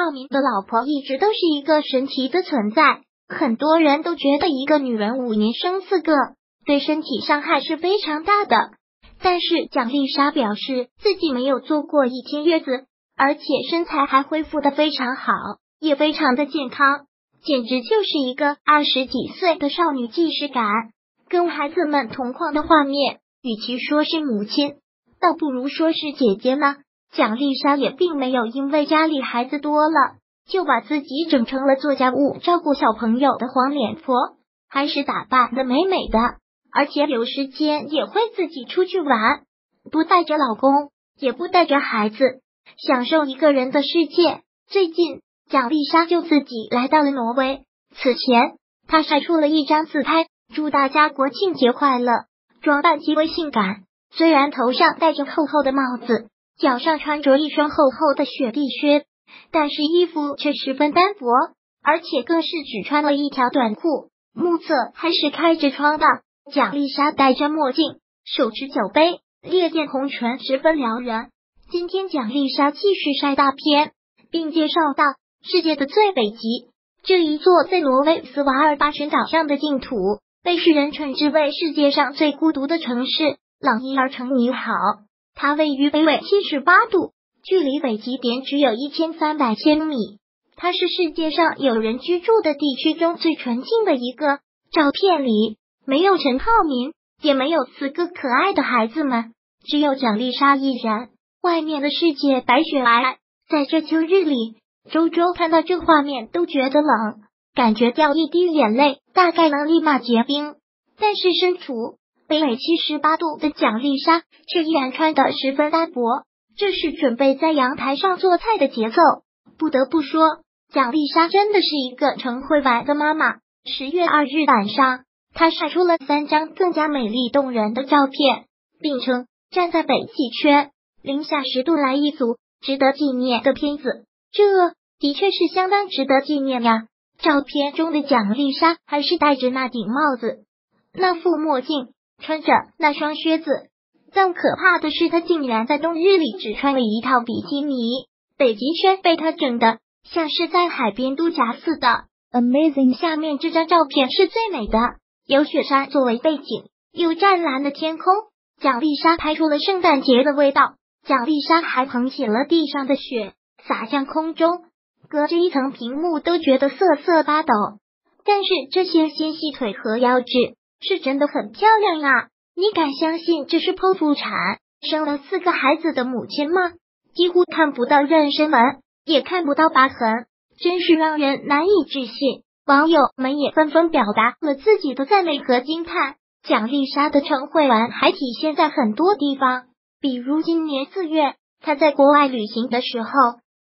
浩明的老婆一直都是一个神奇的存在。很多人都觉得一个女人五年生四个，对身体伤害是非常大的。但是蒋丽莎表示自己没有坐过一天月子，而且身材还恢复的非常好，也非常的健康，简直就是一个二十几岁的少女，既视感，跟孩子们同框的画面。与其说是母亲，倒不如说是姐姐呢。蒋丽莎也并没有因为家里孩子多了。就把自己整成了做家务、照顾小朋友的黄脸婆，还是打扮的美美的，而且有时间也会自己出去玩，不带着老公，也不带着孩子，享受一个人的世界。最近，蒋丽莎就自己来到了挪威。此前，她晒出了一张自拍，祝大家国庆节快乐，装扮极为性感。虽然头上戴着厚厚的帽子，脚上穿着一双厚厚的雪地靴。但是衣服却十分单薄，而且更是只穿了一条短裤，目测还是开着窗的。蒋丽莎戴着墨镜，手持酒杯，烈焰红唇十分撩人。今天蒋丽莎继续晒大片，并介绍到世界的最北极这一座在挪威斯瓦尔巴群岛上的净土，被世人称之为世界上最孤独的城市——朗伊尔城。你好，它位于北纬七十八度。距离北极点只有一千三百千米，它是世界上有人居住的地区中最纯净的一个。照片里没有陈浩民，也没有四个可爱的孩子们，只有蒋丽莎一人。外面的世界白雪皑皑，在这秋日里，周周看到这画面都觉得冷，感觉掉一滴眼泪大概能立马结冰。但是身处北纬七十八度的蒋丽莎却依然穿得十分单薄。这是准备在阳台上做菜的节奏。不得不说，蒋丽莎真的是一个成会玩的妈妈。十月二日晚上，她晒出了三张更加美丽动人的照片，并称站在北极圈，零下十度来一组，值得纪念的片子。这的确是相当值得纪念呀。照片中的蒋丽莎还是戴着那顶帽子、那副墨镜，穿着那双靴子。更可怕的是，他竟然在冬日里只穿了一套比基尼，北极圈被他整的像是在海边度假似的。Amazing！下面这张照片是最美的，有雪山作为背景，有湛蓝的天空。蒋丽莎拍出了圣诞节的味道。蒋丽莎还捧起了地上的雪，洒向空中，隔着一层屏幕都觉得瑟瑟发抖。但是这些纤细腿和腰肢是真的很漂亮啊！你敢相信这是剖腹产生了四个孩子的母亲吗？几乎看不到妊娠纹，也看不到疤痕，真是让人难以置信。网友们也纷纷表达了自己的赞美和惊叹。蒋丽莎的成会玩还体现在很多地方，比如今年四月，她在国外旅行的时候，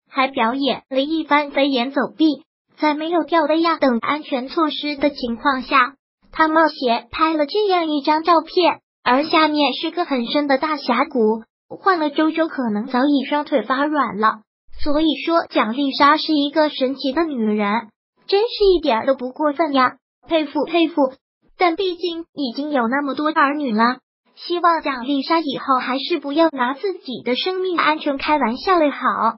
还表演了一番飞檐走壁，在没有吊威亚等安全措施的情况下。他冒险拍了这样一张照片，而下面是个很深的大峡谷，换了周周可能早已双腿发软了。所以说，蒋丽莎是一个神奇的女人，真是一点都不过分呀，佩服佩服。但毕竟已经有那么多儿女了，希望蒋丽莎以后还是不要拿自己的生命安全开玩笑嘞。好。